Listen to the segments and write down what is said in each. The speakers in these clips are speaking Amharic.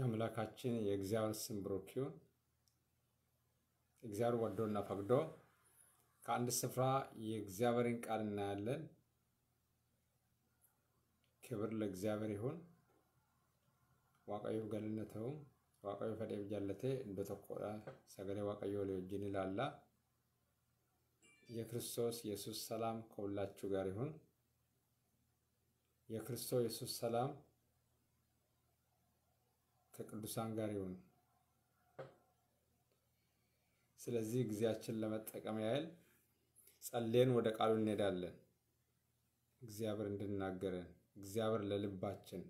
የአምላካችን የእግዚአብሔር ስም ብሩክ ይሁን። እግዚአብሔር ወዶና ፈቅዶ ከአንድ ስፍራ የእግዚአብሔርን ቃል እናያለን። ክብር ለእግዚአብሔር ይሁን። ዋቀዩ ገልነተው ዋቀዩ ፈዴፍ ጃለቴ እንደ ተቆዳ ሰገሌ ዋቀዮ ወጅን ይላላ። የክርስቶስ ኢየሱስ ሰላም ከሁላችሁ ጋር ይሁን። የክርስቶስ ኢየሱስ ሰላም ከቅዱሳን ጋር ይሁን። ስለዚህ ጊዜያችን ለመጠቀም ያህል ጸልየን ወደ ቃሉ እንሄዳለን። እግዚአብሔር እንድናገረን፣ እግዚአብሔር ለልባችን፣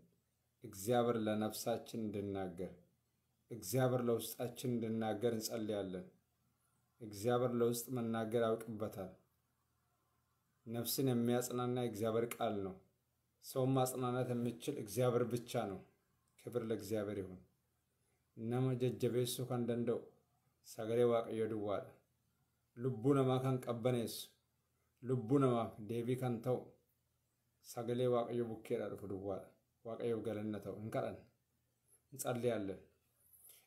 እግዚአብሔር ለነፍሳችን እንድናገር፣ እግዚአብሔር ለውስጣችን እንድናገር እንጸልያለን። እግዚአብሔር ለውስጥ መናገር ያውቅበታል። ነፍስን የሚያጽናና የእግዚአብሔር ቃል ነው። ሰውን ማጽናናት የሚችል እግዚአብሔር ብቻ ነው። ክብር ለእግዚአብሔር ይሁን። nama jajjabeessuu kan danda'u sagalee Waaqayyoo duwwaadha lubbuu namaa kan qabbaneessu lubbuu namaaf deebii kan ta'u sagalee Waaqayyo bukkeedhaa dhufu duwwaadha Waaqayyoof galanni ta'u እንቀረን እንጸልያለን።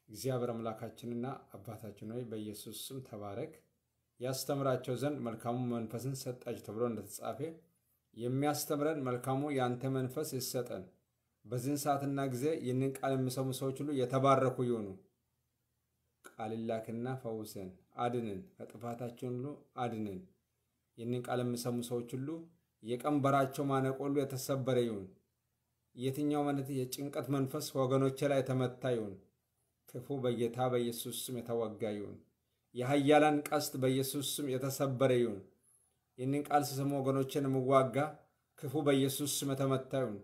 እግዚአብሔር አምላካችንና አባታችን ሆይ በኢየሱስ ስም ተባረክ። ያስተምራቸው ዘንድ መልካሙ መንፈስን ሰጣችሁ ተብሎ እንደተጻፈ የሚያስተምረን መልካሙ የአንተ መንፈስ ይሰጠን። በዚህን ሰዓትና ጊዜ ይህንን ቃል የሚሰሙ ሰዎች ሁሉ የተባረኩ ይሆኑ። ቃል ላክና ፈውሰን፣ አድንን፣ ከጥፋታችን ሁሉ አድንን። ይህንን ቃል የሚሰሙ ሰዎች ሁሉ የቀንበራቸው ማነቆ ሁሉ የተሰበረ ይሁን። የትኛው ማለት የጭንቀት መንፈስ ወገኖቼ ላይ የተመታ ይሁን። ክፉ በጌታ በኢየሱስ ስም የተወጋ ይሁን። የኃያላን ቀስት በኢየሱስ ስም የተሰበረ ይሁን። ይህንን ቃል ሲሰሙ ወገኖችን የምዋጋ ክፉ በኢየሱስ ስም የተመታ ይሁን።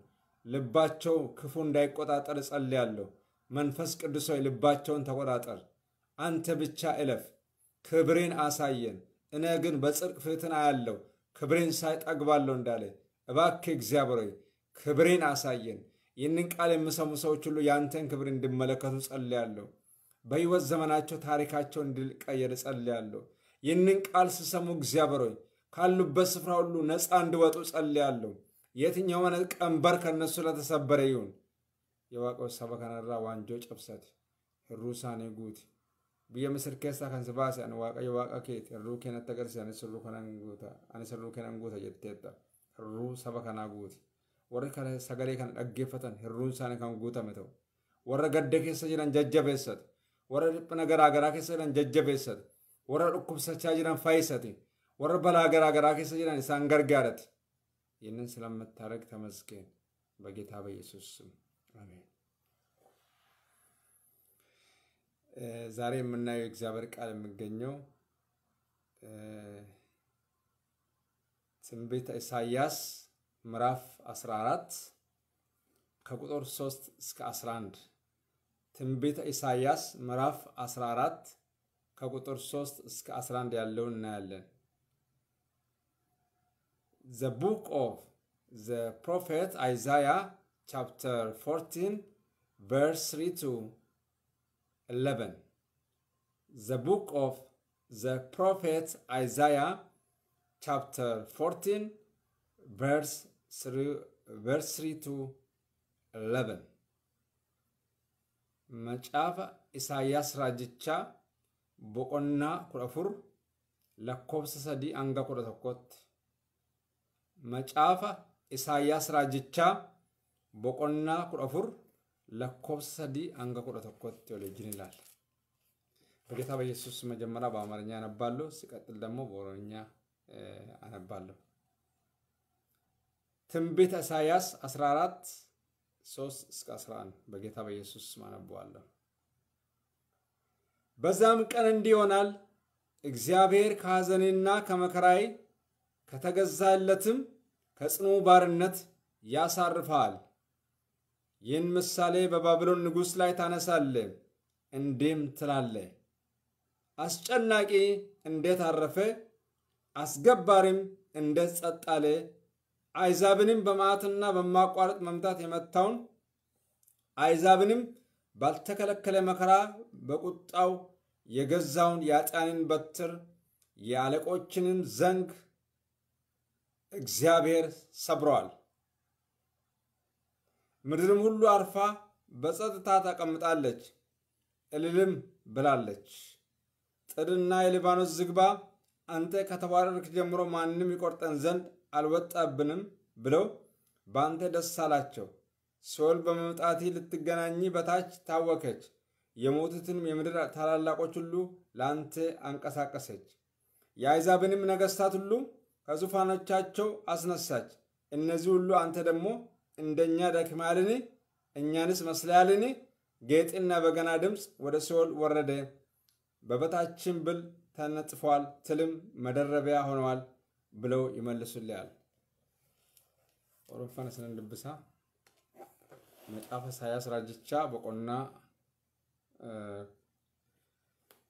ልባቸው ክፉ እንዳይቆጣጠር እጸልያለሁ። መንፈስ ቅዱስ ሆይ ልባቸውን ተቆጣጠር። አንተ ብቻ እለፍ፣ ክብሬን አሳየን። እኔ ግን በጽድቅ ፊትን አያለሁ፣ ክብሬን ሳይ ጠግባለሁ እንዳለ እባክህ እግዚአብሔር ሆይ ክብሬን አሳየን። ይህንን ቃል የሚሰሙ ሰዎች ሁሉ የአንተን ክብር እንዲመለከቱ ጸልያለሁ። በሕይወት ዘመናቸው ታሪካቸው እንዲቀየር ጸልያለሁ። ይህንን ቃል ሲሰሙ እግዚአብሔር ሆይ ካሉበት ስፍራ ሁሉ ነፃ እንዲወጡ ጸልያለሁ። የትኛው አይነት ቀንበር ከነሱ ለተሰበረ ይሁን። የዋቀው ሰበ ከነራ ዋንጆ ጨብሰት ህሩ ሳኔ ጉት ብየ ምስር ኬሳ ከንስ ባሴ አን ዋቀ ኬት ህሩ ኬነት ተገርሲ አን ስሩ ከነን ጉታ አን ስሩ ከነን ጉታ ጀቴታ ህሩ ሰበ ከና ጉቲ warri kana sagalee kana dhaggeeffatan hirruun isaanii kan guutame ta'u warra gadda keessa jiran jajjabeessate warra dhiphina garaa garaa keessa jiran jajjabeessate warra dhukkubsachaa jiran fayyisate warra balaa garaa garaa keessa jiran isaan gargaarate ይህንን ስለምታደርግ ተመስገን በጌታ በኢየሱስ ስም አሜን። ዛሬ የምናየው የእግዚአብሔር ቃል የሚገኘው ትንቢተ ኢሳይያስ ምዕራፍ 14 ከቁጥር 3 እስከ 11 ትንቢተ ኢሳይያስ ምዕራፍ 14 ከቁጥር 3 እስከ 11 ያለውን እናያለን። The book of the prophet Isaiah chapter 14 verse 3 to 11 The book of the prophet Isaiah chapter 14 verse 3, verse 3 to 11 macaafa isaayyaas raajichaa boqonnaa kudha afur lakkoofsa sadii hanga kudha tokkotti macaafa isaayyaas raajichaa boqonnaa kudha afur lakkoofsa sadii hanga kudha tokkotti ወደጅን ይላል። በጌታ በኢየሱስ መጀመሪያ በአማርኛ አነባለሁ፣ ሲቀጥል ደግሞ በኦሮምኛ አነባለሁ። ትንቢተ ኢሳይያስ 14 3 እስከ 11 በጌታ በኢየሱስ አነበዋለሁ። በዛም ቀን እንዲህ ይሆናል፣ እግዚአብሔር ከሐዘኔና ከመከራዬ ከተገዛለትም ከጽኑ ባርነት ያሳርፈሃል። ይህን ምሳሌ በባቢሎን ንጉሥ ላይ ታነሳለ፣ እንዲህም ትላለ፣ አስጨናቂ እንዴት አረፈ፣ አስገባሪም እንዴት ጸጥ አለ አይዛብንም በመዓትና በማቋረጥ መምታት የመታውን አይዛብንም ባልተከለከለ መከራ በቁጣው የገዛውን የአጣንን በትር የአለቆችንን ዘንግ እግዚአብሔር ሰብረዋል። ምድርም ሁሉ አርፋ በጸጥታ ተቀምጣለች፣ እልልም ብላለች። ጥድና የሊባኖስ ዝግባ አንተ ከተባረርክ ጀምሮ ማንም ይቆርጠን ዘንድ አልወጣብንም ብለው በአንተ ደስ አላቸው። ሲኦል በመምጣት ልትገናኝ በታች ታወከች። የሞቱትንም የምድር ታላላቆች ሁሉ ለአንተ አንቀሳቀሰች። የአሕዛብንም ነገሥታት ሁሉ ከዙፋኖቻቸው አስነሳች። እነዚህ ሁሉ አንተ ደግሞ እንደኛ ደክማልን? እኛንስ መስለያልን? ጌጥና በገና ድምፅ ወደ ሲኦል ወረደ። በበታችን ብል ተነጥፏል፣ ትልም መደረቢያ ሆነዋል ብለው ይመልሱልያል። ኦሮፈነ ስነ መጽሐፈ ኢሳያስ ራጅቻ በቆና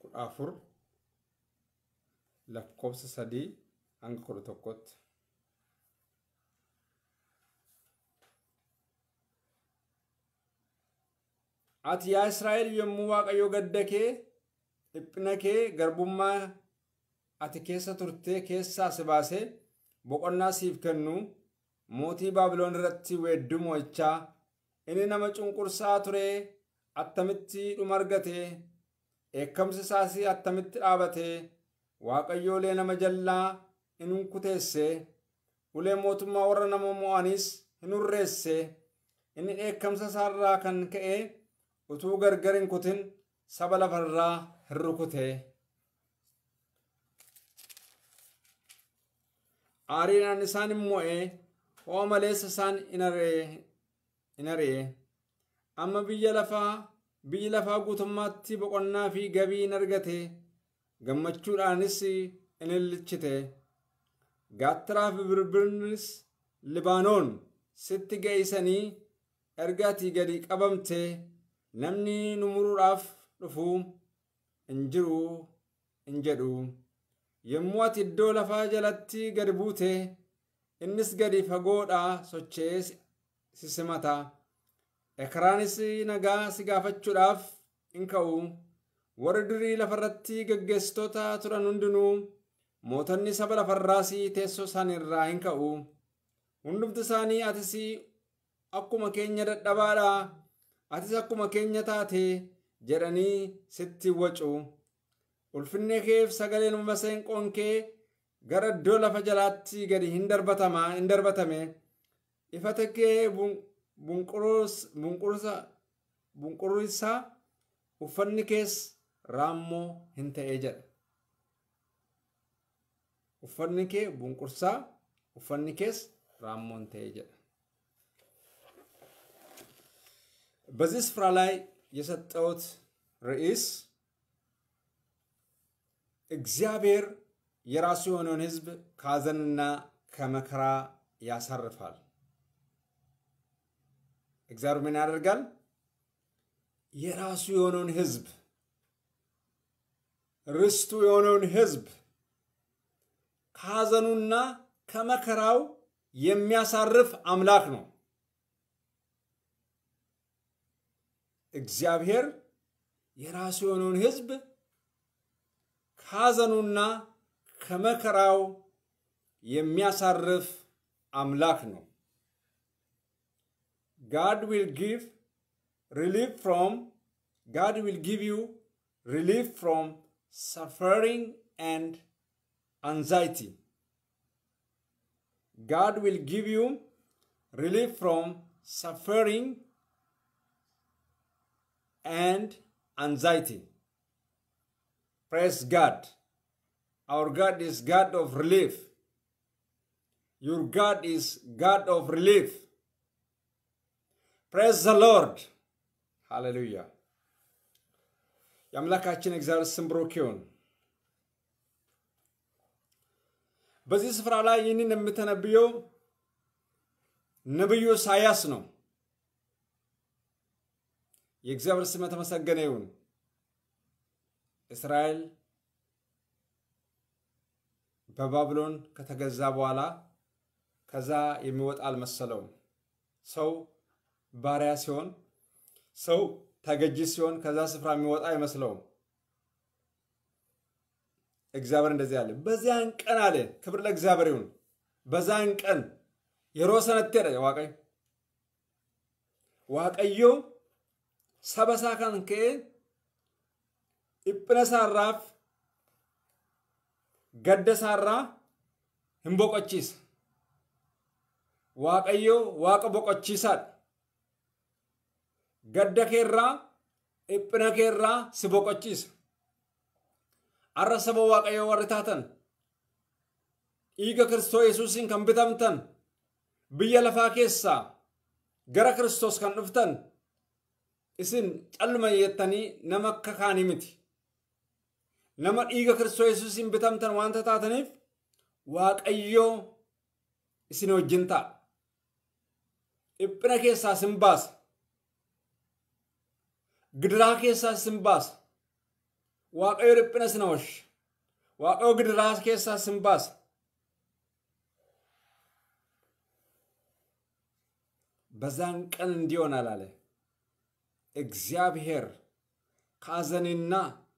ቁዳፉር lakkoofsa sadii kudha tokkotti. Ati yaa Israa'el yommuu Waaqayyo gadda kee dhiphina kee garbummaa ati keessa turtee keessaa si baasee boqonnaa siif kennu mootii Baabiloon irratti weedduu mo'ichaa inni nama cunqursaa ture attamitti dhuma argate eekkamsi isaas attamitti dhaabate waaqayyoolee nama jallaa hin kuteesse ulee mootummaa warra nama mo'anis hin hurreesse inni dheekkamsa isaarraa kan ka'e utuu gargar hin kutin saba lafarraa hin rukute. aariidhaan isaan hin mo'e ho'a maleessa isaan hin ari'e amma biyya lafaa biyyi lafaa guutummaatti boqonnaa fi gabii hin argate gammachuudhaanis in ililchite gaattiraa fi birbirnis libaanoon sitti geeysanii ergaatii gadi qabamte namni nu muruudhaaf dhufu hin jiru hin jedhu. Yommuu ati iddoo lafaa jalatti gadi buute innis gadi fagoodhaa sochee si simata. Ekeraanis nagaa si gaafachuudhaaf in ka'u. Warri durii lafarratti geggeessitoota turan hundinuu mootonni saba lafarraas teessoo isaanii irraa hin ka'u. Hundumti isaanii atis akkuma keenya dadhabaadha. Atis akkuma keenya taate jedhanii sitti wacu. Ulfinni keef sagaleen maseenqoon kee gara iddoo lafa jalaatti gadi hin darbatame. Ifata kee bunqursaa uffanni kees raammoo hin ta'ee jedha. Uffanni kee bunqursaa uffanni kees raammoo hin ta'ee jedha። በዚህ ስፍራ ላይ የሰጠውት ርዕስ እግዚአብሔር የራሱ የሆነውን ሕዝብ ከሐዘንና ከመከራ ያሳርፋል። እግዚአብሔር ምን ያደርጋል? የራሱ የሆነውን ሕዝብ ርስቱ የሆነውን ሕዝብ ከሐዘኑና ከመከራው የሚያሳርፍ አምላክ ነው። እግዚአብሔር የራሱ የሆነውን ሕዝብ ከሐዘኑና ከመከራው የሚያሳርፍ አምላክ ነው። God will give relief from, God will give you relief from suffering and anxiety. God will give you relief from suffering and anxiety. Praise God. Our God is God of relief. Your God is God of relief. Praise the Lord. ሃሌሉያ። የአምላካችን እግዚአብሔር ስም ብሩክ ይሁን። በዚህ ስፍራ ላይ ይህንን የምተነብየው ነቢዩ ኢሳያስ ነው። የእግዚአብሔር ስም የተመሰገነ ይሁን። እስራኤል በባቢሎን ከተገዛ በኋላ ከዛ የሚወጣ አልመሰለውም። ሰው ባሪያ ሲሆን፣ ሰው ተገጂ ሲሆን ከዛ ስፍራ የሚወጣ አይመስለውም። እግዚአብሔር እንደዚህ አለ። በዚያን ቀን አለ፣ ክብር ለእግዚአብሔር ይሁን። በዛን ቀን የሮ ሰነቴ ዋቀይ ዋቀዮ hin boqochiisa. Waaqayyo waaqa boqochiisaadha. Gadda keerraa dhiphina keerraa si boqochiisa. Har'a saba waaqayyoo warri taatan dhiiga Kiristoos Yesuusiin kan bitamtan biyya lafaa keessaa gara Kiristoos kan dhuftan isin calluma jettanii nama akka kaanii miti. Nama dhiiga Kiristoos Yesuusiin bitamtan waanta taataniif waaqayyoo isin wajjin ta'a. Dhiphina keessaa isin baasa. Gidiraa keessaa isin baasa. Waaqayyo dhiphina isin oolcha. Waaqayyo gidiraa keessaa isin baasa. በዛን ቀን እንዲሆናል አለ እግዚአብሔር ከሐዘኔና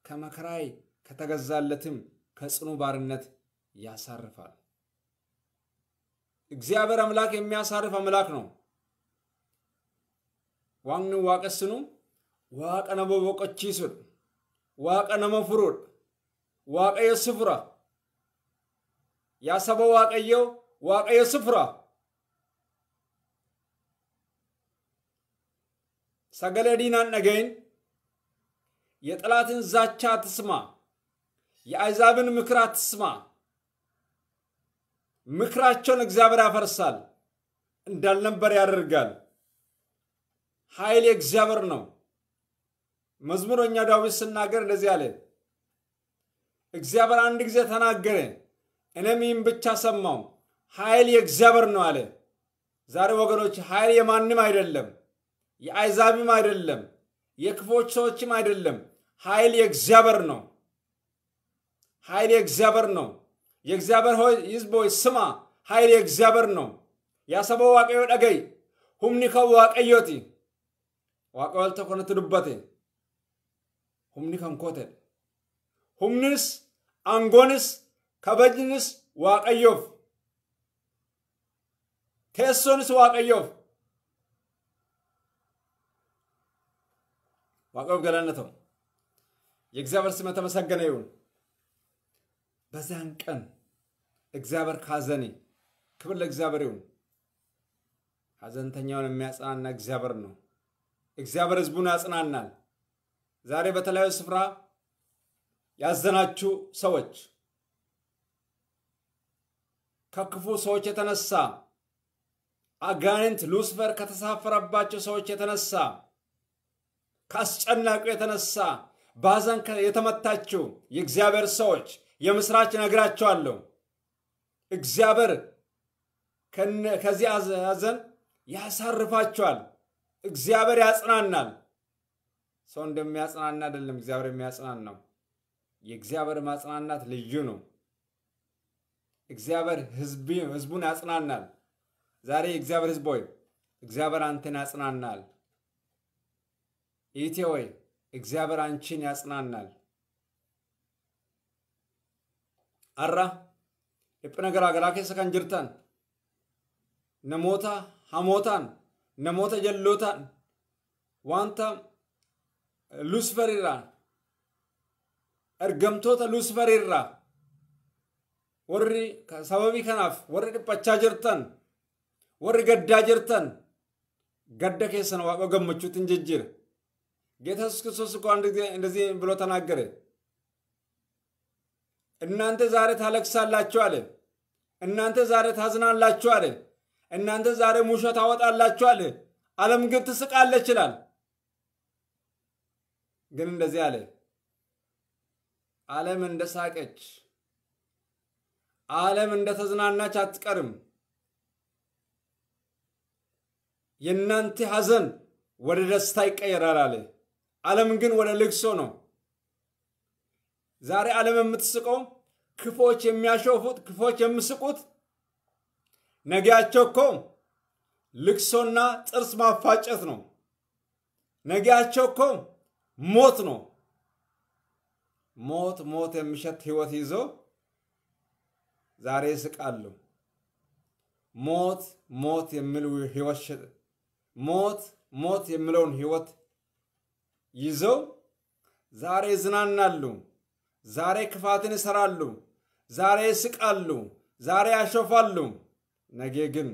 ከመከራይ ከተገዛለትም ከጽኑ ባርነት ያሳርፋል። እግዚአብሔር አምላክ የሚያሳርፍ አምላክ ነው። ዋን ዋቀስኑ ዋቀ ነመ ቦቆቺሱን ዋቀ ነመ ፍሩን ዋቀዮ ስፍራ ያሰበ ዋቀዮ ዋቀዮ ስፍራ ሰገለ ዲናን ነገይን የጠላትን ዛቻ አትስማ፣ የአሕዛብን ምክር አትስማ። ምክራቸውን እግዚአብሔር ያፈርሳል፣ እንዳልነበር ያደርጋል። ኃይል የእግዚአብሔር ነው። መዝሙረኛ ዳዊት ስናገር እንደዚህ አለ፣ እግዚአብሔር አንድ ጊዜ ተናገረ፣ እኔም ይህን ብቻ ሰማው። ኃይል የእግዚአብሔር ነው አለ። ዛሬ ወገኖች ኃይል የማንም አይደለም፣ የአሕዛብም አይደለም፣ የክፎች ሰዎችም አይደለም። ኃይል የእግዚአብሔር ነው። ኃይል የእግዚአብሔር ነው። የእግዚአብሔር ሆይ ሕዝብ ሆይ ስማ፣ ኃይል የእግዚአብሔር ነው። ያሰበው ዋቀዮ ደገይ ሁምኒ ከው ዋቀዮቲ ዋቀዮ ሁምኒ ከንኮቴ ሁምኒስ አንጎንስ ከበጅንስ ዋቀዮፍ ቴሶንስ ዋቀዮፍ ዋቀዮ ገለነተው የእግዚአብሔር ስም የተመሰገነ ይሁን። በዚያን ቀን እግዚአብሔር ካዘኔ ክብር ለእግዚአብሔር ይሁን። ሐዘንተኛውን የሚያጽናና እግዚአብሔር ነው። እግዚአብሔር ሕዝቡን ያጽናናል። ዛሬ በተለያዩ ስፍራ ያዘናችሁ ሰዎች ከክፉ ሰዎች የተነሳ አጋንንት ሉስፈር ከተሳፈረባቸው ሰዎች የተነሳ ከአስጨናቂው የተነሳ በሐዘን የተመታችው የእግዚአብሔር ሰዎች የምስራች ነግራቸዋለሁ። እግዚአብሔር ከዚህ ሐዘን ያሳርፋቸዋል። እግዚአብሔር ያጽናናል። ሰው እንደሚያጽናና አይደለም እግዚአብሔር የሚያጽናናው። የእግዚአብሔር ማጽናናት ልዩ ነው። እግዚአብሔር ህዝቡን ያጽናናል። ዛሬ የእግዚአብሔር ህዝብ ሆይ እግዚአብሔር አንተን ያጽናናል። ኢቴ ሆይ እግዚአብሔር አንቺን ያጽናናል። arra dhiphina garaagaraa keessa kan jirtan namoota hamootaan namoota jallootaan wanta luusferiirraa ergamtoota luusferiirraa warri sababii kanaaf warri dhiphachaa jirtan warri gaddaa jirtan gadda keessan waaqa gammachuutiin jijjiira ጌታ ኢየሱስ ክርስቶስ እኮ አንድ ጊዜ እንደዚህ ብሎ ተናገረ። እናንተ ዛሬ ታለቅሳላችሁ አለ። እናንተ ዛሬ ታዝናላችሁ አለ። እናንተ ዛሬ ሙሾ ታወጣላችሁ አለ። ዓለም ግን ትስቃለች ይላል። ግን እንደዚህ አለ፣ ዓለም እንደ ሳቀች፣ ዓለም እንደ ተዝናናች አትቀርም። የእናንተ ሐዘን ወደ ደስታ ይቀየራል አለ። ዓለም ግን ወደ ልቅሶ ነው። ዛሬ ዓለም የምትስቀው ክፎች የሚያሾፉት ክፎች የሚስቁት ነገያቸው እኮ ልቅሶና ጥርስ ማፋጨት ነው። ነገያቸው እኮ ሞት ነው። ሞት ሞት የሚሸት ህይወት ይዞ ዛሬ ይስቃሉ። ሞት ሞት የሚል ህይወት ሞት ሞት የሚለውን ህይወት ይዘው ዛሬ ይዝናናሉ፣ ዛሬ ክፋትን ይሰራሉ፣ ዛሬ ይስቃሉ፣ ዛሬ ያሾፋሉ። ነገ ግን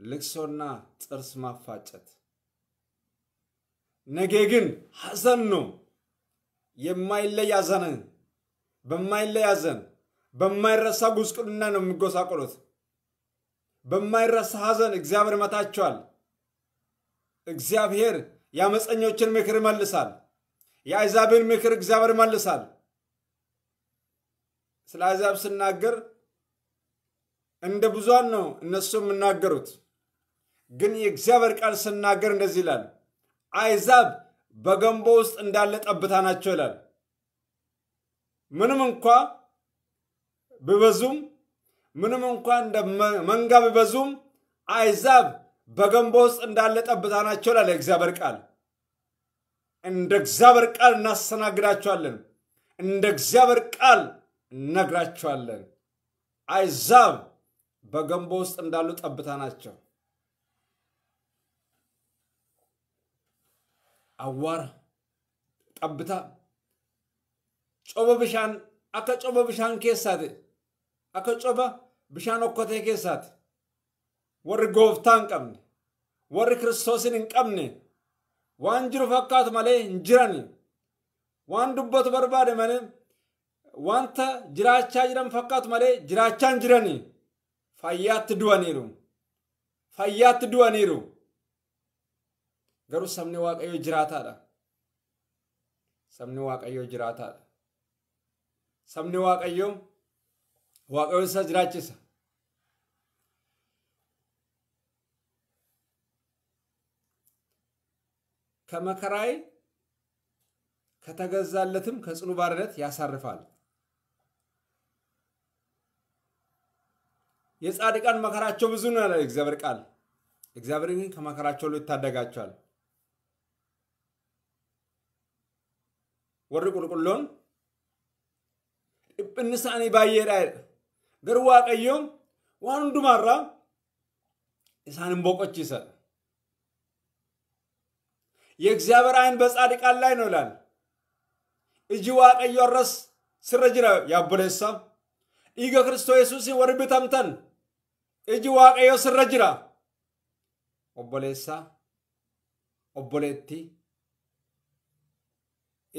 ልቅሶና ጥርስ ማፋጨት፣ ነገ ግን ሐዘን ነው። የማይለይ ሐዘን በማይለይ ሐዘን በማይረሳ ጉስቁልና ነው የሚጎሳቆሉት። በማይረሳ ሐዘን እግዚአብሔር ይመታቸዋል። እግዚአብሔር የአመፀኞችን ምክር ይመልሳል። የአሕዛብን ምክር እግዚአብሔር ይመልሳል። ስለ አሕዛብ ስናገር እንደ ብዙሃን ነው እነሱ የሚናገሩት። ግን የእግዚአብሔር ቃል ስናገር እንደዚህ ይላል፣ አሕዛብ በገንቦ ውስጥ እንዳለ ጠብታ ናቸው ይላል። ምንም እንኳ ቢበዙም ምንም እንኳ እንደ መንጋ ቢበዙም አሕዛብ በገንቦ ውስጥ እንዳለ ጠብታ ናቸው ይላል የእግዚአብሔር ቃል። እንደ እግዚአብሔር ቃል እናስተናግዳቸዋለን። እንደ እግዚአብሔር ቃል እነግራቸዋለን። አሕዛብ በገንቦ ውስጥ እንዳሉ ጠብታ ናቸው። አዋራ ጠብታ ጮበ ብሻን bishaan keessaati akka coba bishaan okkotee keessaati warri gooftaa hin qabne warri kiristoosin hin qabne waan jiru fakkaatu malee hin jirani waan dubbatu barbaade malee wanta jiraachaa jiran fakkaatu malee jiraachaa hin jirani fayyaatti du'aniiru fayyaatti du'aniiru garuu sabni waaqayyoo jiraataadha sabni waaqayyoo jiraataadha sabni waaqayyoo waaqayyo isa jiraachisa ከመከራይ ከተገዛለትም ከጽኑ ባርነት ያሳርፋል። የጻድቃን መከራቸው ብዙ ነው ያለ እግዚአብሔር ቃል። እግዚአብሔር ግን ከመከራቸው ሁሉ ይታደጋቸዋል። ወሪ ቁልቁሎን dhiphinni isaanii baay'eedha garuu waaqayyoon waan hundumaarraa isaan hin boqochiisa የእግዚአብሔር አይን በጻድቃን ላይ ነው ይላል እጂ waaqayyo arras sirra jira yaabboleessa dhiiga kiristoos yesuusin warri bitamtan iji waaqayyo sirra jira obboleessa obboleetti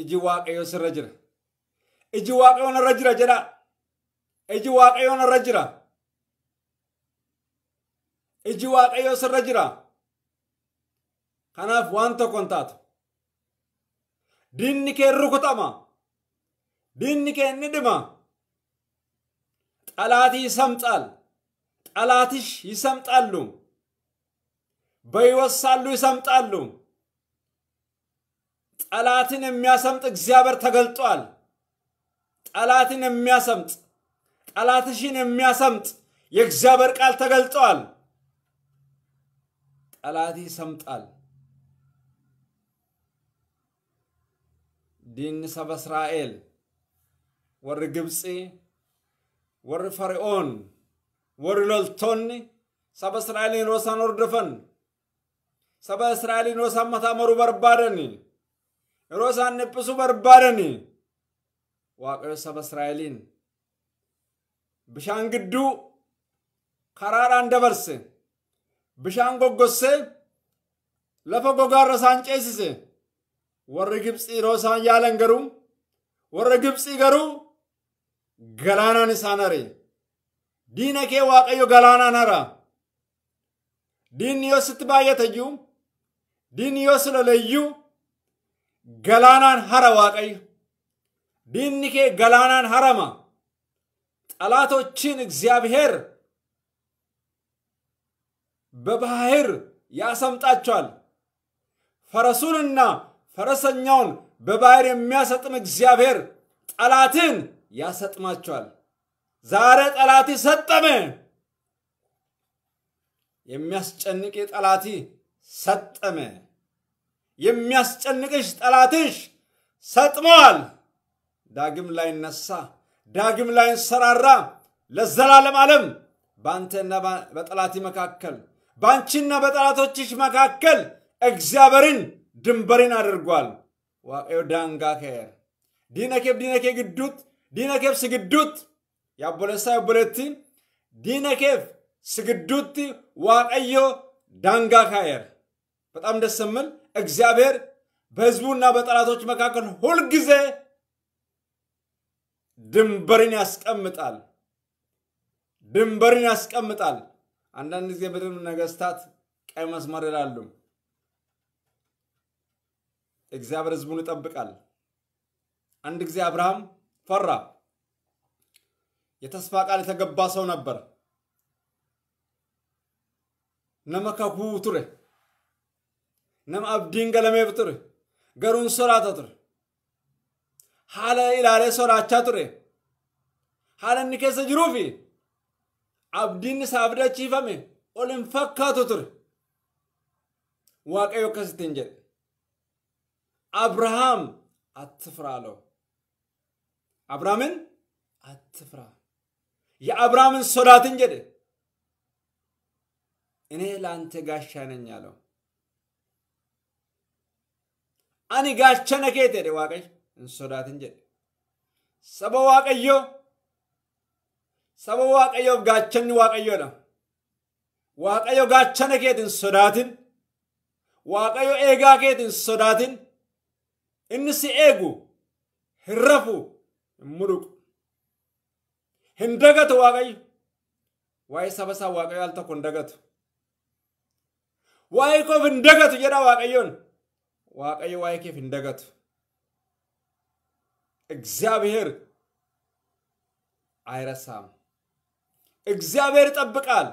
iji waaqayyo sirra jira iji waaqayyoon irra jira jedha iji waaqayyoon irra jira iji waaqayyo sirra jira kanaaf waan tokko hin taatu diinni kee rukutama diinni kee ni dhima ጠላትህ ይሰምጣል ጠላትሽ ይሰምጣሉ በሕይወት ሳሉ ይሰምጣሉ ጠላትን የሚያሰምጥ እግዚአብሔር ተገልጧል ጠላትን የሚያሰምጥ ጠላትሽን የሚያሰምጥ የእግዚአብሔር ቃል ተገልጧል። ጠላት ይሰምጣል። ዲን ሰበ እስራኤል ወሪ ግብፂ ወሪ ፈርዖን ወሪ ሎልቶኒ ሰበ እስራኤልን ሮሳን ወርደፈን ሰበ እስራኤልን ሮሳን መታመሩ በርባደኒ ሮሳን ንጵሱ በርባደኒ waaqayyo saba israa'eliin bishaan gidduu karaadhaan dabarse bishaan goggossee lafa gogaarra isaan ceesise warri gibxii yeroo isaan yaalan garuu warri gibxii garuu galaanaan isaan hare diina kee waaqayyo galaanaan hara diinni yoo sitti baay'atayyuu diinni yoo si loleyyuu galaanaan hara waaqayyo ዲንኬ ገላናን ሀረማ ጠላቶችን እግዚአብሔር በባህር ያሰምጣቸዋል። ፈረሱንና ፈረሰኛውን በባህር የሚያሰጥም እግዚአብሔር ጠላትን ያሰጥማቸዋል። ዛሬ ጠላት ሰጠመ። የሚያስጨንቅ ጠላት ሰጠመ። የሚያስጨንቅሽ ጠላትሽ ሰጥመዋል። ዳግም ላይ ነሳ፣ ዳግም ላይ ለዘላለም ዓለም በአንተና በጠላት መካከል በአንቺና በጠላቶችሽ መካከል እግዚአብሔርን ድንበርን አድርጓል። gidduutti diina keef si gidduutti yaabboleessaa yaabboleettiin diina keef si gidduutti waaqayyo daangaa ka'eera። በጣም ደስ የሚል እግዚአብሔር በሕዝቡና በጠላቶች መካከል ሁልጊዜ ድንበርን ያስቀምጣል። ድንበርን ያስቀምጣል። አንዳንድ ጊዜ ምድር ነገስታት ቀይ መስመር ይላሉ። እግዚአብሔር ሕዝቡን ይጠብቃል። አንድ ጊዜ አብርሃም ፈራ። የተስፋ ቃል የተገባ ሰው ነበር። ነመ ከኩ ቱሬ ነመ አብዲን ገለሜፍ ቱሬ ገሩን ሶራተ ቱሬ haala ilaalee soraachaa ture haala inni keessa jiruu fi abdiin isaa abdachiifame ol hin fakkaatu ture waaqayyo akkasittiin jedhe abrahaam አትፍራ አለው አብርሃምን አትፍራ የአብርሃምን ሶዳትን ጀደ እኔ ለአንተ ጋሻ ነኝ አለው ani gaachana keete jedhe waaqayyo hin sodaatin jedhe. Saba waaqayyoo saba waaqayyoof gaachanni waaqayyoodha waaqayyo gaachana keeti hin sodaatin. Waaqayyo eegaa keeti hin sodaatin. Inni si eegu hin rafu hin muduqu hin dagatu waaqayyo. Waa'ee saba isaa waaqayyo al tokko hin dagatu. Waa'ee koof hin dagatu jedha waaqayyoon. Keef hin dagatu. እግዚአብሔር አይረሳም። እግዚአብሔር ይጠብቃል።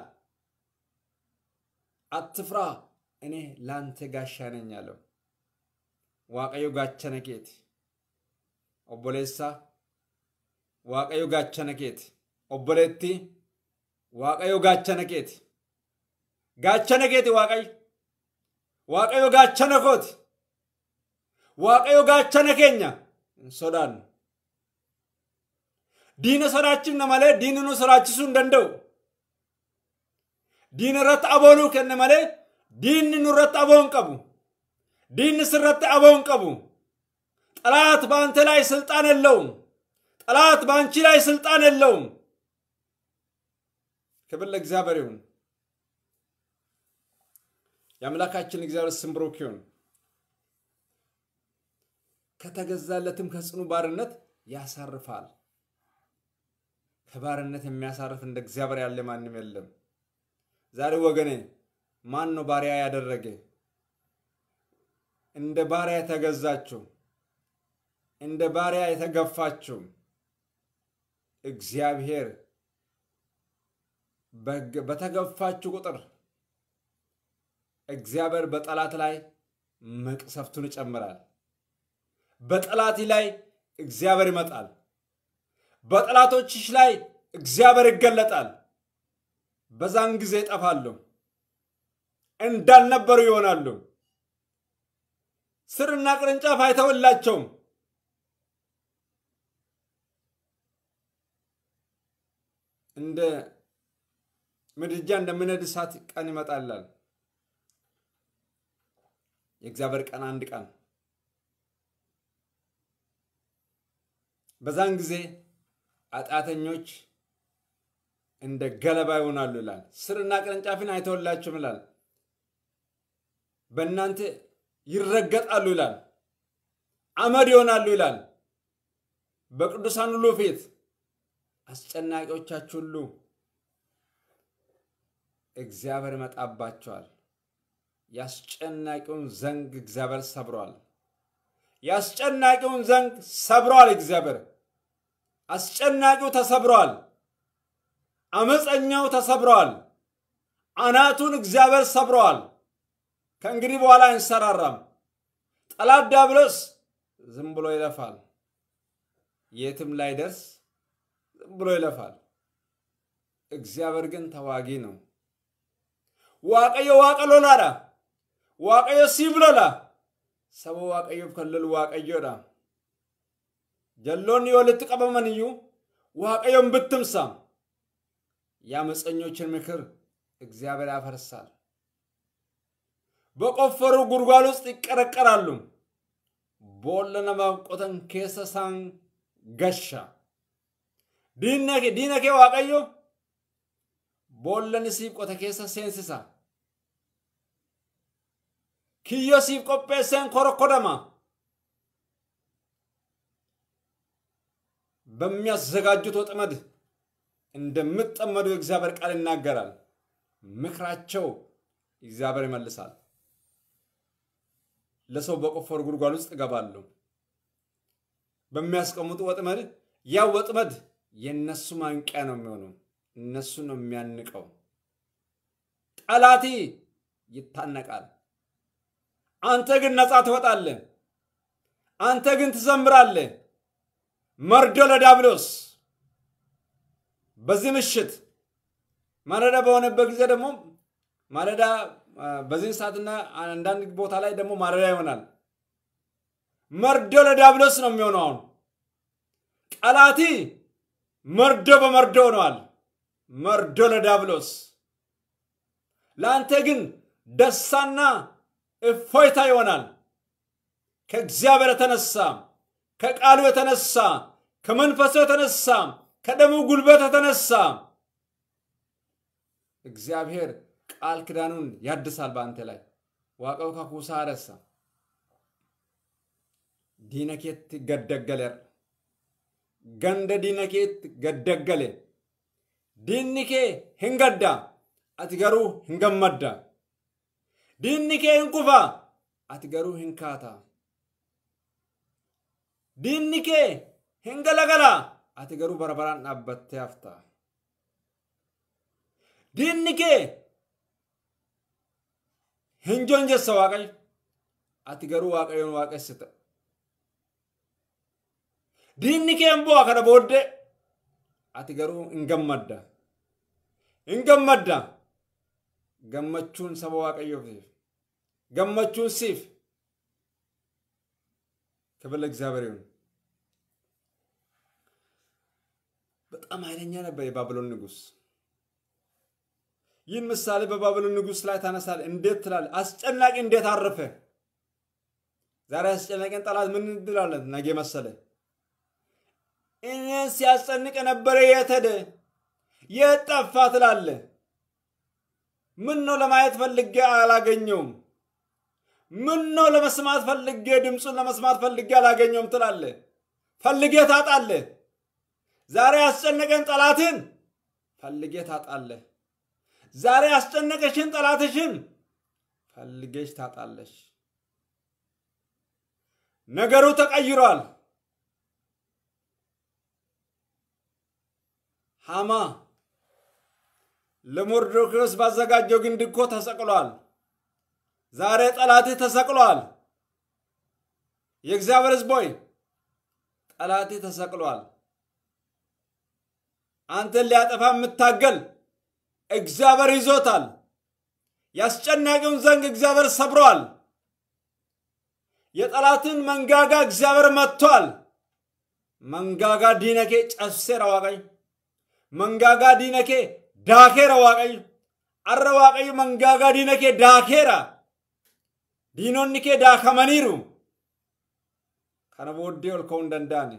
አትፍራ፣ እኔ ላንተ ጋሻ ነኝ አለው። ዋቀዮ ጋቸነ ኬት ኦቦሌሳ። ዋቀዮ ጋቸነ ኬት ኦቦሌቲ። ዋቀዮ ጋቸነ ኬት ጋቸነ ኬት ዋቀይ። ዋቀዮ ጋቸነ ኮት ዋቀዮ ጋቸነ ኬኛ sodaannu diina sodaachifna malee diinni nu sodaachisuu hin danda'u diina irratti aboonuu kenne malee diinni nu irratti aboon qabu diinni sirratti aboon qabu ጠላት በአንተ ላይ ስልጣን የለውም ጠላት በአንቺ ላይ ስልጣን የለውም ክብር ለእግዚአብሔር ይሁን የአምላካችን እግዚአብሔር ስም ብሩክ ይሁን ከተገዛለትም ከጽኑ ባርነት ያሳርፋል። ከባርነት የሚያሳርፍ እንደ እግዚአብሔር ያለ ማንም የለም። ዛሬ ወገኔ ማን ነው ባሪያ ያደረገ? እንደ ባሪያ የተገዛችው፣ እንደ ባሪያ የተገፋችው እግዚአብሔር በተገፋችሁ ቁጥር እግዚአብሔር በጠላት ላይ መቅሰፍቱን ይጨምራል። በጠላት ላይ እግዚአብሔር ይመጣል። በጠላቶችሽ ላይ እግዚአብሔር ይገለጣል። በዛን ጊዜ ይጠፋሉ፣ እንዳልነበሩ ይሆናሉ። ስርና ቅርንጫፍ አይተውላቸውም። እንደ ምድጃ እንደሚነድ እሳት ቀን ይመጣላል። የእግዚአብሔር ቀን አንድ ቀን በዛን ጊዜ ኃጢአተኞች እንደ ገለባ ይሆናሉ ይላል። ስርና ቅርንጫፍን አይተውላችሁም ይላል። በእናንተ ይረገጣሉ ይላል። አመድ ይሆናሉ ይላል። በቅዱሳን ሁሉ ፊት አስጨናቂዎቻችሁ ሁሉ እግዚአብሔር ይመጣባቸዋል። ያስጨናቂውን ዘንግ እግዚአብሔር ሰብሯል። ያስጨናቂውን ዘንግ ሰብሯል እግዚአብሔር። አስጨናቂው ተሰብሯል። አመፀኛው ተሰብሯል። አናቱን እግዚአብሔር ሰብረዋል። ከእንግዲህ በኋላ አይንሰራራም። ጠላት ዲያብሎስ ዝም ብሎ ይለፋል። የትም ላይ ደርስ ዝም ብሎ ይለፋል። እግዚአብሔር ግን ተዋጊ ነው። ዋቀዮ ዋቀ ዋቀዮ ሲብሎላ ሰበ ዋቀዮፍ ከለሉ ዋቀዮዳ ጀሎኒ walitti qabaman iyyuu waaqayyoon ብትምሳ የአመፀኞችን ምክር እግዚአብሔር ያፈርሳል። በቆፈሩ ጉድጓድ ውስጥ ይቀረቀራሉ፣ keessa isaan gasha. Diina kee waaqayyo boolla siif qote keessa seensisa. Kiyyoo siif qopheesseen korkodama. በሚያዘጋጁት ወጥመድ እንደምጠመዱ የእግዚአብሔር ቃል ይናገራል። ምክራቸው እግዚአብሔር ይመልሳል። ለሰው በቆፈሩ ጉድጓድ ውስጥ ይገባሉ። በሚያስቀምጡ ወጥመድ ያ ወጥመድ የእነሱ ማንቂያ ነው የሚሆነው። እነሱ ነው የሚያንቀው። ጠላቲ ይታነቃል። አንተ ግን ነፃ ትወጣለህ። አንተ ግን ትዘምራለህ። መርዶ ለዳብሎስ በዚህ ምሽት ማለዳ በሆነበት ጊዜ ደግሞ ማለዳ በዚህ ሰዓትና አንዳንድ ቦታ ላይ ደግሞ ማለዳ ይሆናል። መርዶ ለዳብሎስ ነው የሚሆነው። አሁን ጠላቲ መርዶ በመርዶ ሆነዋል። መርዶ ለዳብሎስ። ለአንተ ግን ደስታና እፎይታ ይሆናል። ከእግዚአብሔር የተነሳ ከቃሉ የተነሳ ከመንፈሱ የተነሳ ከደሙ ጉልበት የተነሳ እግዚአብሔር ቃል ኪዳኑን ያድሳል በአንተ ላይ። ዋቀው ከኩሳ አረሳ። ዲነኬት ገደገለር ገንደ ዲነኬት ገደገለ። ዲኒኬ ህንገዳ አቲ ገሩ ህንገመዳ። ዲኒኬ ህንኩፋ አቲ diinni kee hin galagala ati garuu bara baraan dhaabbattee hafta. Diinni kee hin jonjessa waaqayyo. Ati garuu waaqayyoon waaqessita diinni kee hin bu'a kana booddee ati garuu hin gammadda. Hin gammadda. Gammachuun saba waaqayyoof. Gammachuun siif. ክብር ለእግዚአብሔር ይሁን። በጣም ኃይለኛ ነበር የባቢሎን ንጉሥ። ይህን ምሳሌ በባቢሎን ንጉሥ ላይ ታነሳል። እንዴት ትላል? አስጨናቂ እንዴት አረፈ? ዛሬ አስጨናቂን ጠላት ምን እንላለን? ነገ መሰለ እኔን ሲያስጨንቅ የነበረ የት ሄደ? የት ጠፋ ትላለ። ምን ነው ለማየት ፈልጌ አላገኘውም። ምን ነው ለመስማት ፈልጌ ድምፁን ለመስማት ፈልጌ አላገኘውም ትላለ። ፈልጌ ታጣለ። ዛሬ ያስጨነቀን ጠላትን ፈልጌ ታጣለህ። ዛሬ ያስጨነቀሽን ጠላትሽን ፈልጌሽ ታጣለሽ። ነገሩ ተቀይሯል። ሃማ ለሞርዶክዮስ ባዘጋጀው ግንድ እኮ ተሰቅሏል። ዛሬ ጠላትህ ተሰቅሏል። የእግዚአብሔር ሕዝብ ሆይ ጠላትህ ተሰቅሏል። አንተን ሊያጠፋ የሚታገል እግዚአብሔር ይዞታል። ያስጨናቂውን ዘንግ እግዚአብሔር ሰብሯል። የጠላትን መንጋጋ እግዚአብሔር መትቷል። mangaagaa diina kee cabseera Waaqayyo mangaagaa diina kee daakeera Waaqayyo አረ mangaagaa diina kee daakeera ዲኖኒ ኬ ዳከመኒሩ ከነ ቦዴ ኦልከው እንደንዳኒ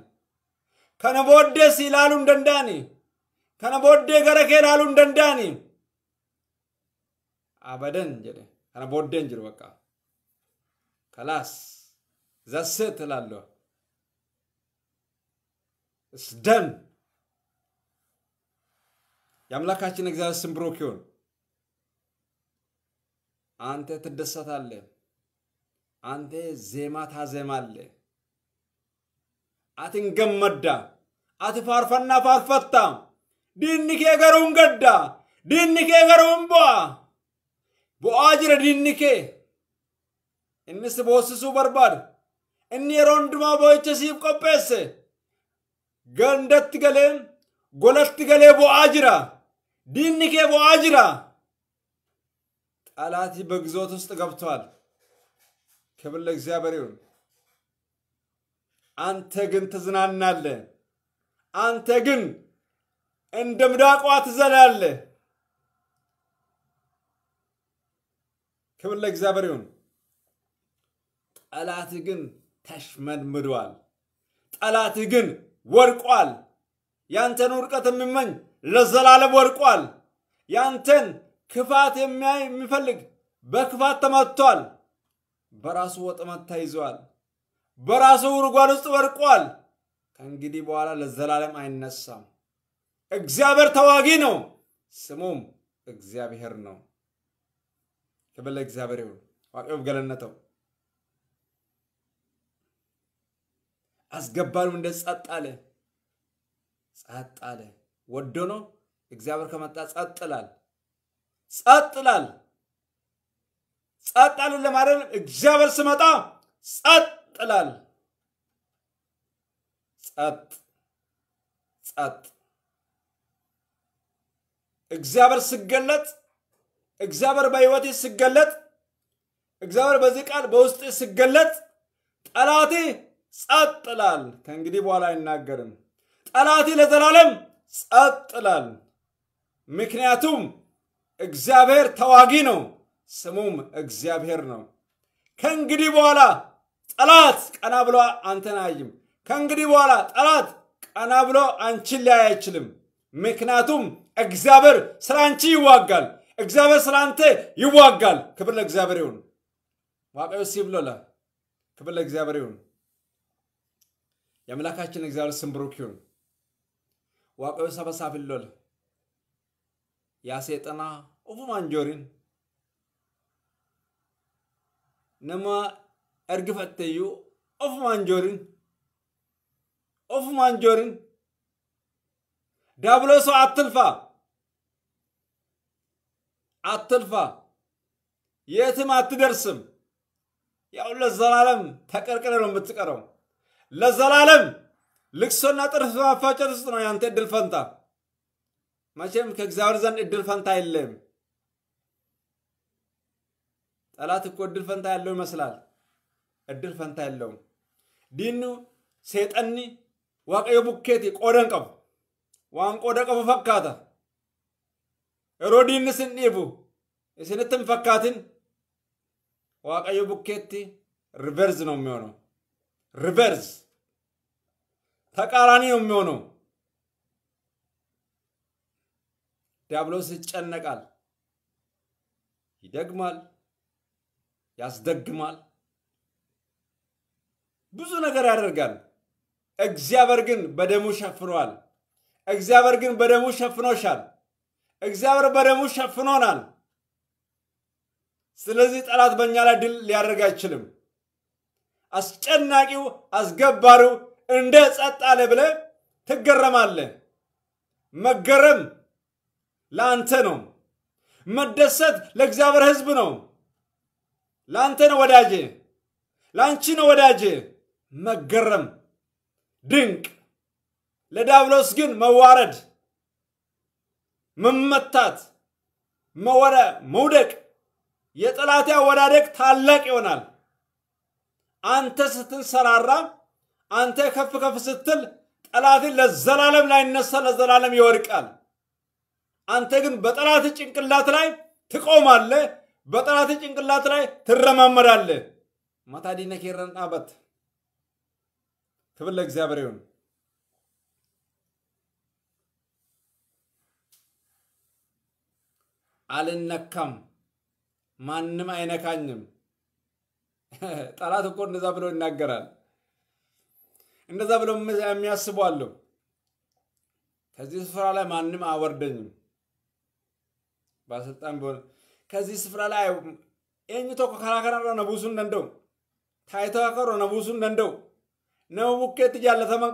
ከነ ቦዴ ሲላሉ እንደንዳኒ kana booddee gara kee ilaaluu hin danda'ani. Abadan jedhe kana booddeen jiru bakka. Kalaas zasseet ilaallu. Isdan የአምላካችን እግዚአብሔር ስም ብሩክ ይሁን። አንተ ትደሰታለህ። አንተ ዜማ ታዜማለህ። አትን ገመዳ አት ፋርፈና ፋርፈታ garuu hin bu'a bu'aa jira diinni kee inni si boossisuu barbaada inni yeroo hundumaa boo'icha siif qopheesse gandatti galee golatti galee bu'aa jira diinni kee bu'aa jira ጠላት በግዞት ውስጥ ገብቷል ክብር ለእግዚአብሔር ይሁን አንተ ግን ትዝናናለህ አንተ ግን እንደ ምዳቋ ትዘላለህ። ክብር ለእግዚአብሔር ይሁን። ጠላት ግን ተሽመድምዷል። ጠላትህ ግን ወድቋል። ያንተን ውድቀት የሚመኝ ለዘላለም ወድቋል። ያንተን ክፋት የሚያይ የሚፈልግ በክፋት ተመቷል። በራሱ ወጥመድ ተይዟል። በራሱ ጉድጓድ ውስጥ ወድቋል። ከእንግዲህ በኋላ ለዘላለም አይነሳም። እግዚአብሔር ተዋጊ ነው፣ ስሙም እግዚአብሔር ነው። ክብር ለእግዚአብሔር ይሁን። ዋቀብ ገለነተው አስገባሪው እንደ ጸጥ አለ፣ ጸጥ አለ። ወዶ ነው። እግዚአብሔር ከመጣ ጸጥ ይላል። ጸጥ አለ ለማለት እግዚአብሔር ስመጣ ጸጥ ይላል። ጸጥ ጸጥ እግዚአብሔር ሲገለጥ እግዚአብሔር በሕይወቴ ሲገለጥ እግዚአብሔር በዚህ ቃል በውስጤ ሲገለጥ ጠላቴ ጸጥ ይላል። ከእንግዲህ በኋላ አይናገርም። ጠላቴ ለዘላለም ጸጥ ይላል። ምክንያቱም እግዚአብሔር ተዋጊ ነው፣ ስሙም እግዚአብሔር ነው። ከእንግዲህ በኋላ ጠላት ቀና ብሎ አንተን አያይም። ከእንግዲህ በኋላ ጠላት ቀና ብሎ አንቺን ሊያይ አይችልም። ምክንያቱም እግዚአብሔር ስለ አንቺ ይዋጋል። እግዚአብሔር ስለ አንተ ይዋጋል። ክብር ለእግዚአብሔር ይሁን። ዋቀዮ ሲብሎላ ክብር ለእግዚአብሔር ይሁን። የአምላካችን እግዚአብሔር ስም ብሩክ ይሁን። ዋቀዮ ሰበሳፊሎል ያሴጠና ኦፉማን ጆሪን ነማ እርግፈተዩ ኦፉማን ጆሪን ኦፉማን ጆሪን ዳብሎሶ አትልፋ አትልፋ፣ የትም አትደርስም። ያው ለዘላለም ተቀርቅረ ነው የምትቀረው። ለዘላለም ልቅሶና ጥርስ ማፋጨት ውስጥ ነው ያንተ እድል ፈንታ። መቼም ከእግዚአብሔር ዘንድ እድል ፈንታ የለም። ጠላት እኮ እድል ፈንታ ያለው ይመስላል። እድል ፈንታ የለውም። ዲኑ ሴጠኒ ዋቀዮ ቡኬቲ ቆደን ቀቡ ዋን ቆደ ቀቡ diinni sin dhiibu isinitti hin fakkaatin waaqayyo bukkeetti riverዝ ነው የሚሆነው። ሪቨርዝ ተቃራኒ ነው የሚሆነው። ዲያብሎስ ይጨነቃል፣ ይደግማል፣ ያስደግማል፣ ብዙ ነገር ያደርጋል። እግዚአብሔር ግን በደሙ ሸፍኗል። እግዚአብሔር ግን በደሙ ሸፍኖሻል። እግዚአብሔር በደሙ ሸፍኖናል። ስለዚህ ጠላት በእኛ ላይ ድል ሊያደርግ አይችልም። አስጨናቂው አስገባሪው እንደ ጸጥ አለ ብለህ ትገረማለህ። መገረም ለአንተ ነው። መደሰት ለእግዚአብሔር ሕዝብ ነው። ለአንተ ነው ወዳጄ፣ ለአንቺ ነው ወዳጄ። መገረም ድንቅ፣ ለዲያብሎስ ግን መዋረድ መመታት፣ መወረ መውደቅ፣ የጠላቴ አወዳደቅ ታላቅ ይሆናል። አንተ ስትንሰራራ፣ አንተ ከፍ ከፍ ስትል ጠላትን ለዘላለም ላይነሳ ለዘላለም ይወድቃል። አንተ ግን በጠላት ጭንቅላት ላይ ትቆማለህ፣ በጠላት ጭንቅላት ላይ ትረማመዳለህ። ማታዲነ ኬረን ዳበት ክብር ለእግዚአብሔር ይሁን። አልነካም፣ ማንም አይነካኝም። ጠላት እኮ እንደዛ ብሎ ይናገራል። እንደዛ ብሎ የሚያስቡ አሉ። ከዚህ ስፍራ ላይ ማንም አወርደኝም። ባለስልጣን ቢሆን ከዚህ ስፍራ ላይ ኤኝ ቶኮ ከራከራ ነቡሱን ደንደው ታይቶ ከሮ ነቡሱን ደንደው ነሙ ቡኬት ጃለተመን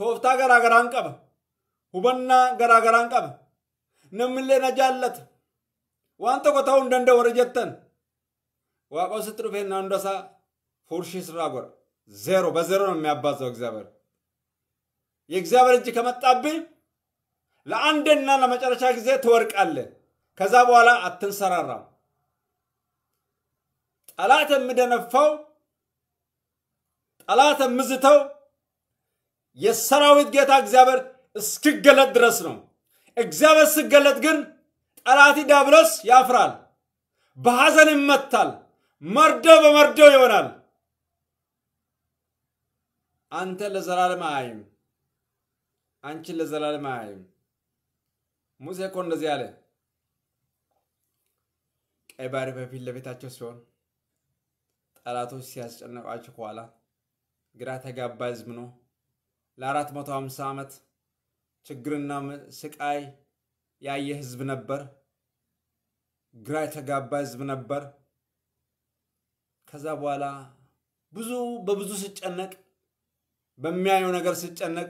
ቶፍታ ገራገራን ቀበ ሁበና ገራገራን ቀበ hin danda'u warra jettan waaqoo sitti dhufee na hundasaa fuርሺ ስራ ጎር ዜሮ በዜሮ ነው የሚያባዛው እግዚአብሔር። የእግዚአብሔር እጅ ከመጣብህ ለአንድና ለመጨረሻ ጊዜ ትወድቃለህ። ከዛ በኋላ አትንሰራራም። ጠላት የምደነፋው ጠላት የምዝተው የሰራዊት ጌታ እግዚአብሔር እስኪገለጥ ድረስ ነው። እግዚአብሔር ሲገለጥ ግን ጠላት ዲያብሎስ ያፍራል፣ በሐዘን ይመታል፣ መርዶ በመርዶ ይሆናል። አንተ ለዘላለም አያይም፣ አንቺን ለዘላለም አያይም። ሙሴ እኮ እንደዚህ አለ። ቀይ ባህር በፊት ለፊታቸው ሲሆን ጠላቶች ሲያስጨነቋቸው ከኋላ ግራ ተጋባ ህዝብ ነው። ለአራት መቶ ሀምሳ ዓመት ችግርና ስቃይ ያየ ህዝብ ነበር። ግራ የተጋባ ህዝብ ነበር። ከዛ በኋላ ብዙ በብዙ ስጨነቅ በሚያየው ነገር ስጨነቅ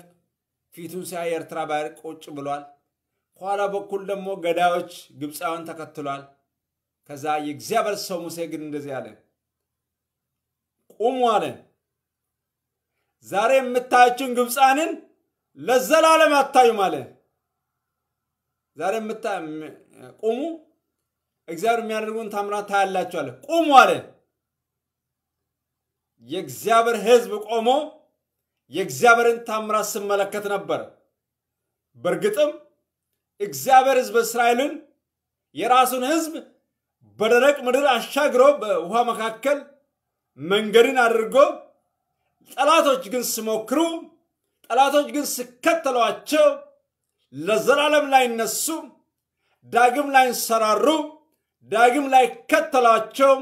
ፊቱን ሲያይ ኤርትራ ባህር ቁጭ ብሏል። ከኋላ በኩል ደግሞ ገዳዮች ግብፃውያን ተከትሏል። ከዛ የእግዚአብሔር ሰው ሙሴ ግን እንደዚህ አለ፣ ቁሙ አለ። ዛሬ የምታያችሁን ግብፃንን ለዘላለም አታዩም አለ። ዛሬ ቁሙ፣ እግዚአብሔር የሚያደርጉን ታምራት ታያላችሁ አለ። ቁሙ አለ። የእግዚአብሔር ህዝብ ቆሞ የእግዚአብሔርን ታምራት ስመለከት ነበር። በእርግጥም እግዚአብሔር ህዝብ እስራኤልን የራሱን ህዝብ በደረቅ ምድር አሻግሮ በውሃ መካከል መንገድን አድርጎ ጠላቶች ግን ሲሞክሩ ጠላቶች ግን ሲከተሏቸው ለዘላለም ላይ እነሱ ዳግም ላይ እንሰራሩ ዳግም ላይ ከተሏቸው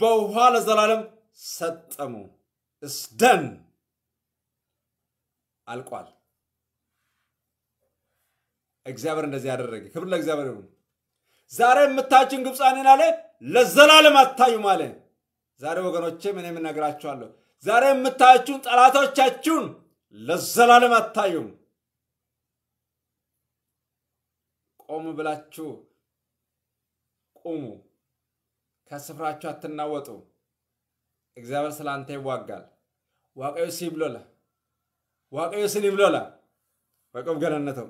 በውሃ ለዘላለም ሰጠሙ። እስደን አልቋል። እግዚአብሔር እንደዚህ ያደረገ ክብር ለእግዚአብሔር ይሁን። ዛሬ የምታችን ግብፃንን አለ ለዘላለም አታዩም አለ። ዛሬ ወገኖቼ ምን የምነግራችኋለሁ? ዛሬ የምታያችሁን ጠላቶቻችሁን ለዘላለም አታዩም። ቆም ብላችሁ ቁሙ፣ ከስፍራችሁ አትናወጡ። እግዚአብሔር ስለ አንተ ይዋጋል። ዋቀዮ ሲብሎላ ዋቀዮ ስኒብሎላ በቆብ ገነነተው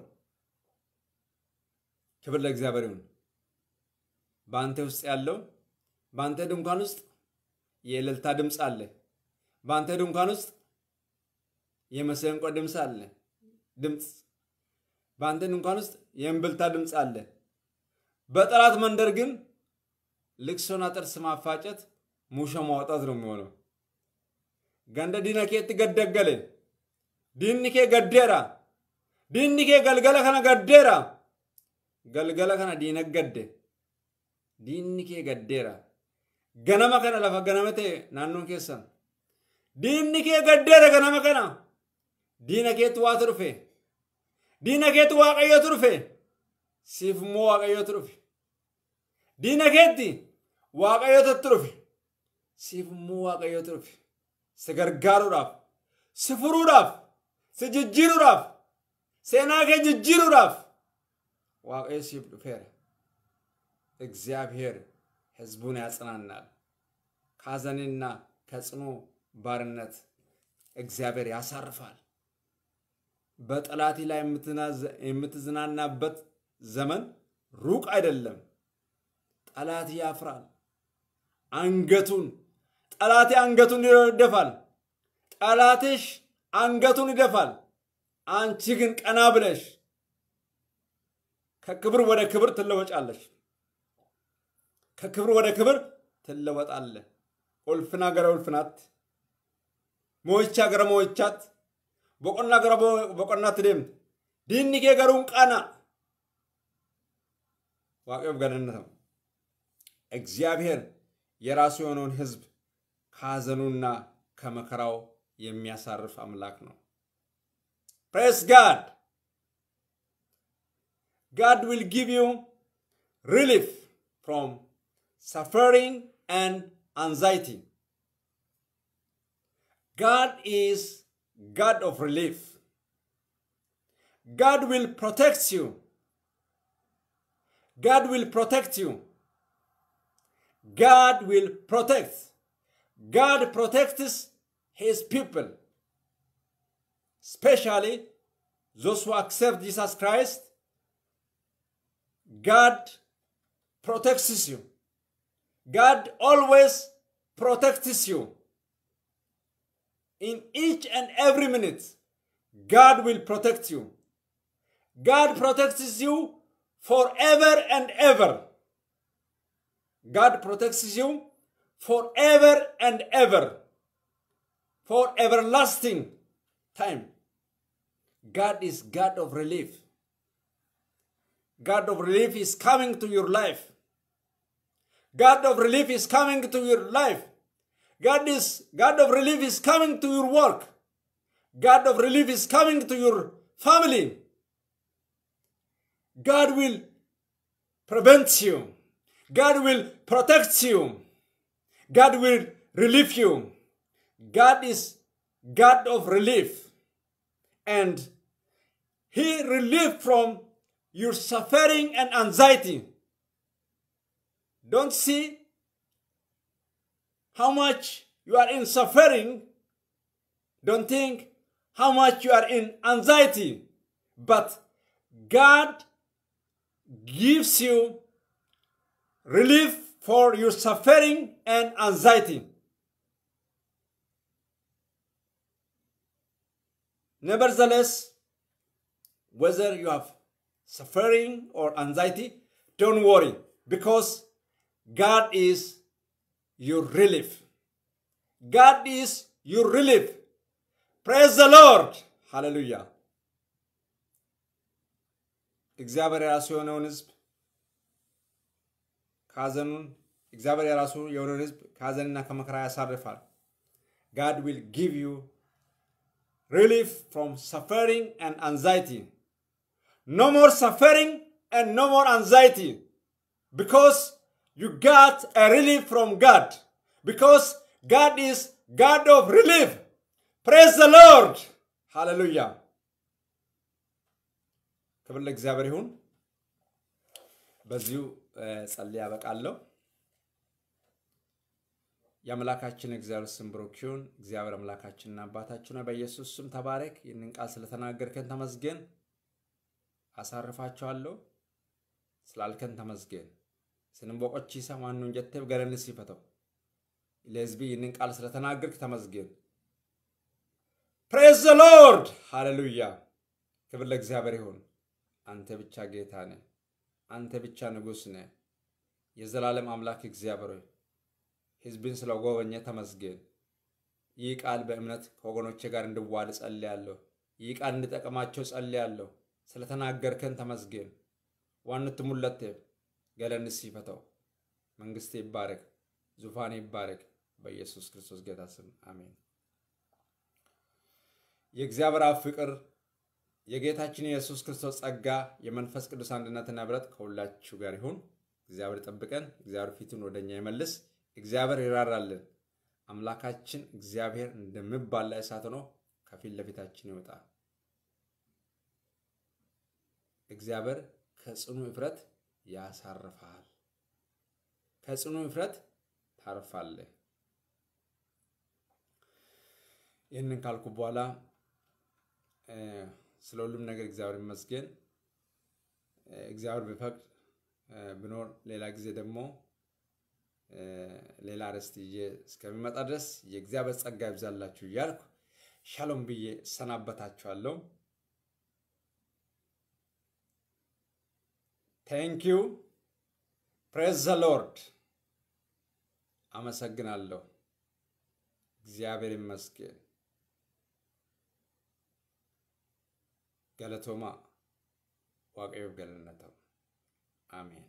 ክብር ለእግዚአብሔር ይሁን። በአንተ ውስጥ ያለው በአንተ ድንኳን ውስጥ የእልልታ ድምፅ አለ። በአንተ ድንኳን ውስጥ የመሰንቆ ድምፅ አለ ድምፅ በአንተ ድንኳን ውስጥ የእምብልታ ድምፅ አለ። በጠላት መንደር ግን ልቅሶና ጥርስ ማፋጨት ሙሾ ማውጣት ነው የሚሆነው። ገንደ ዲነኬት ገደገለ ዲንኬ ገዴራ ዲንኬ ገልገለ ከነ ገዴራ ገልገለ ከነ ዲነገደ diinni kee gaddeera. Ganama kana lafa ganama ta'e naannoon keessan diinni kee gaddeera ganama kana. Diina keetu waatu dhufe. Diina keetu waaqayyootu dhufe. Siif immoo waaqayyootu turfe diina keetti wa dhufe. Siif immoo waaqayyootu dhufe. Si gargaaruudhaaf si furuudhaaf si jijjiiruudhaaf seenaa kee jijjiiruudhaaf waaqayyo siif dhufeera. እግዚአብሔር ህዝቡን ያጽናናል። ከሐዘንና ከጽኑ ባርነት እግዚአብሔር ያሳርፋል። በጠላቴ ላይ የምትዝናናበት ዘመን ሩቅ አይደለም። ጠላት ያፍራል። አንገቱን ጠላቴ አንገቱን ይደፋል። ጠላትሽ አንገቱን ይደፋል። አንቺ ግን ቀና ብለሽ ከክብር ወደ ክብር ትለወጫለሽ። ከክብር ወደ ክብር ትለወጣለ። ኦልፍና ገረ ኦልፍናት ሞቻ ገረ ሞቻት በቆና ገረ በቆናት ደምት ዲንኬ ገሩን ቃና ዋቄብ ገነነተው እግዚአብሔር የራሱ የሆነውን ህዝብ ከሐዘኑና ከመከራው የሚያሳርፍ አምላክ ነው። ፕሬስ ጋድ ጋድ ዊል ጊቭ ዩ ሪሊፍ ፍሮም suffering and anxiety. God is God of relief. God will protect you. God will protect you. God will protect. God protects his people, especially those who accept Jesus Christ. God protects you. God always protects you. In each and every minute, God will protect you. God protects you forever and ever. God protects you forever and ever. For everlasting time. God is God of relief. God of relief is coming to your life. God of relief is coming to your life. God is God of relief is coming to your work. God of relief is coming to your family. God will prevent you. God will protect you. God will relieve you. God is God of relief. And He relieved from your suffering and anxiety. Don't see how much you are in suffering. Don't think how much you are in anxiety. But God gives you relief for your suffering and anxiety. Nevertheless, whether you have suffering or anxiety, don't worry because God is your relief. God is your relief. Praise the Lord. Hallelujah. እግዚአብሔር የራሱ የሆነውን ህዝብ ከሐዘኑን እግዚአብሔር የራሱ የሆነውን ህዝብ ከሐዘንና ከመከራ ያሳርፋል። God will give you relief from suffering and anxiety. No more suffering and no more anxiety because you got a relief from God. Because God is God of relief. Praise the Lord. Hallelujah. ክብር ለእግዚአብሔር ይሁን። በዚሁ ጸልዬ ያበቃለሁ። የአምላካችን እግዚአብሔር ስም ብሩክ ይሁን። እግዚአብሔር አምላካችንና አባታችን በኢየሱስ ስም ተባረክ። ይህንን ቃል ስለተናገርከን ተመስገን። አሳርፋቸዋለሁ ስላልከን ተመስገን። isin boqochiisa ማኑን jetteef galanni siif ta'u ለህዝቢ ይህንን ቃል ስለተናገርክ ተመስገን። Praise the Lord ሃሌሉያ። ክብር ለእግዚአብሔር ይሁን። አንተ ብቻ ጌታ ነህ። አንተ ብቻ ንጉሥ ነህ። የዘላለም አምላክ እግዚአብሔር ሆይ ህዝብን ስለጎበኘ ተመስገን። ይህ ቃል በእምነት ከወገኖቼ ጋር እንድዋል ጸልያለሁ። ይህ ቃል እንዲጠቅማቸው ጸልያለሁ። ስለተናገርከን ተመስገን። ዋንት ሙለቴ galanni siif ta'u። መንግስት ይባረክ፣ ዙፋን ይባረክ። በኢየሱስ ክርስቶስ ጌታ ስም አሜን። የእግዚአብሔር አብ ፍቅር የጌታችን የኢየሱስ ክርስቶስ ጸጋ የመንፈስ ቅዱስ አንድነትና ህብረት ከሁላችሁ ጋር ይሁን። እግዚአብሔር ጠብቀን፣ እግዚአብሔር ፊቱን ወደኛ ይመልስ። እግዚአብሔር ይራራልን። አምላካችን እግዚአብሔር እንደሚባላ እሳት ሆኖ ከፊት ለፊታችን ይወጣ። እግዚአብሔር ከጽኑ እፍረት ያሳርፋል። ከጽኑ እፍረት ታርፋለህ። ይህንን ካልኩ በኋላ ስለ ሁሉም ነገር እግዚአብሔር ይመስገን። እግዚአብሔር ቢፈቅድ ብኖር ሌላ ጊዜ ደግሞ ሌላ ርዕስት ይዤ እስከሚመጣ ድረስ የእግዚአብሔር ጸጋ ይብዛላችሁ እያልኩ ሻሎም ብዬ እሰናበታችኋለሁ። Thank you Praise the Lord። አመሰግናለሁ። እግዚአብሔር ይመስገን። ገለቶማ galanna ta'u ameen